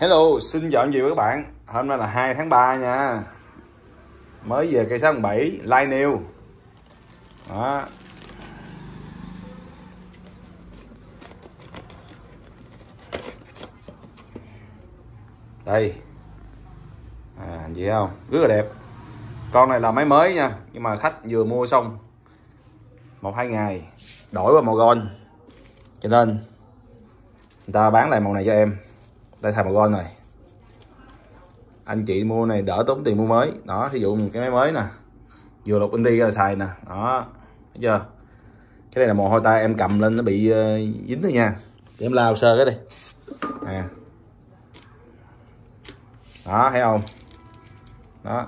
Hello, xin chào anh chị và các bạn. Hôm nay là 2 tháng 3 nha. Mới về cây 67 line New Đó. Đây. À, Anh chị thấy không? Rất là đẹp. Con này là máy mới nha Nhưng mà khách vừa mua xong. Một hai ngày Đổi qua màu gold. Cho nên Người ta bán lại màu này cho em đây xài màu gold này anh chị mua này đỡ tốn tiền mua mới. Đó thí dụ cái máy mới nè. Vừa lục đi ra xài nè. Đó thấy chưa? Cái này là mồ hôi tay em cầm lên nó bị uh, dính thôi nha. Để em lao sơ cái đi. À đó thấy không? Đó.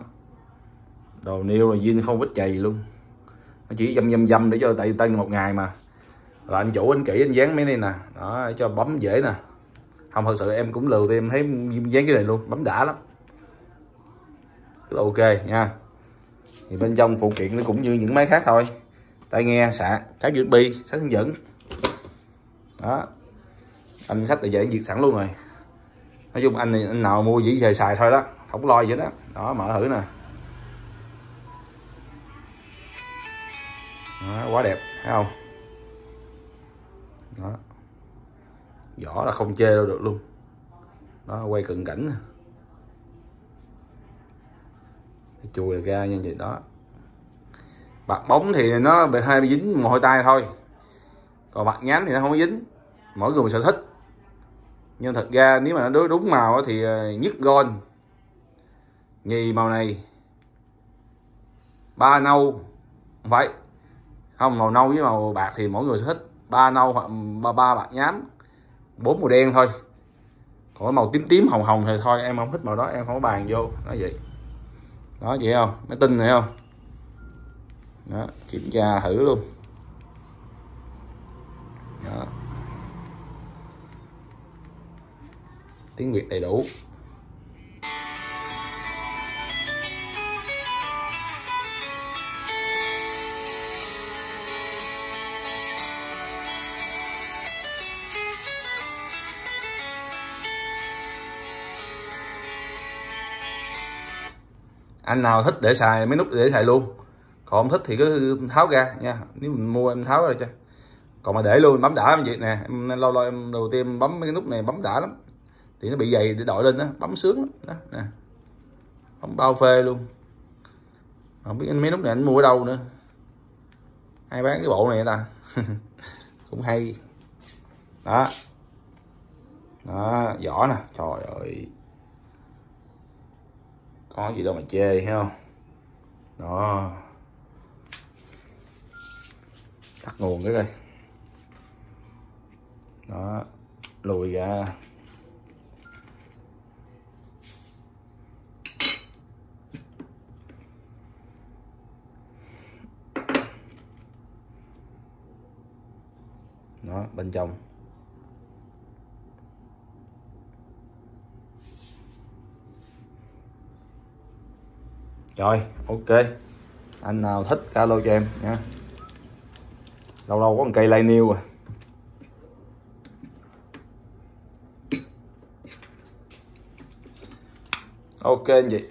Đồ niêu là zin không vít chày luôn. Nó chỉ dâm dâm dâm để cho tại tân một ngày mà. Là anh chủ anh kỹ anh dán mấy này nè. Đó để cho bấm dễ nè không thật sự em cũng lừa thì em thấy dán cái này luôn bấm đã lắm. Rất là ok nha. Thì bên trong phụ kiện nó cũng như những máy khác thôi. Tai nghe sạc cái USB sạc hướng dẫn. Đó. Anh khách thì dễ diệt sẵn luôn rồi. Nói chung anh anh nào mua chỉ về xài thôi đó. Không lo gì đó đó mở thử nè. Đó, quá đẹp thấy không? Đó vỏ là không chê đâu được luôn. Đó quay cận cảnh chùi ra như vậy đó. Bạc bóng thì nó bị hơi bị dính mồ hôi tay thôi. Còn bạc nhám thì nó không có dính. Mỗi người mình sở thích. Nhưng thật ra nếu mà nó đối đúng màu thì ờ, nhất gold nhì màu này. Ba nâu. Không phải không màu nâu với màu bạc thì mỗi người sẽ thích. Ba nâu hoặc ba, ba bạc nhám bốn màu đen thôi. Còn màu tím tím hồng hồng thì thôi, em không thích màu đó, em không có bàn vô. Nó vậy. Đó, vậy không? Máy tin này không? Đó, kiểm tra thử luôn. Đó. Tiếng việt đầy đủ. Anh nào thích để xài, mấy nút để xài luôn. Còn không thích thì cứ tháo ra nha. Nếu mình mua em tháo ra cho. Còn mà để luôn bấm đã anh chị nè. Em lâu lâu em đầu tiên bấm mấy cái nút này, bấm đã lắm. Thì nó bị dày, để đội lên đó, bấm sướng lắm. Đó, nè. Bấm bao phê luôn. Không biết anh mấy nút này anh mua ở đâu nữa. Ai bán cái bộ này ta. Cũng hay. Đó. Đó, vỏ nè. Trời ơi có gì đâu mà chê, thấy không? Đó. Tắt nguồn cái đây đó, lùi ra. Đó, bên trong. Rồi, ok. Anh nào thích alo cho em, nha. Lâu lâu có một cây lai niêu à. Ok, anh chị.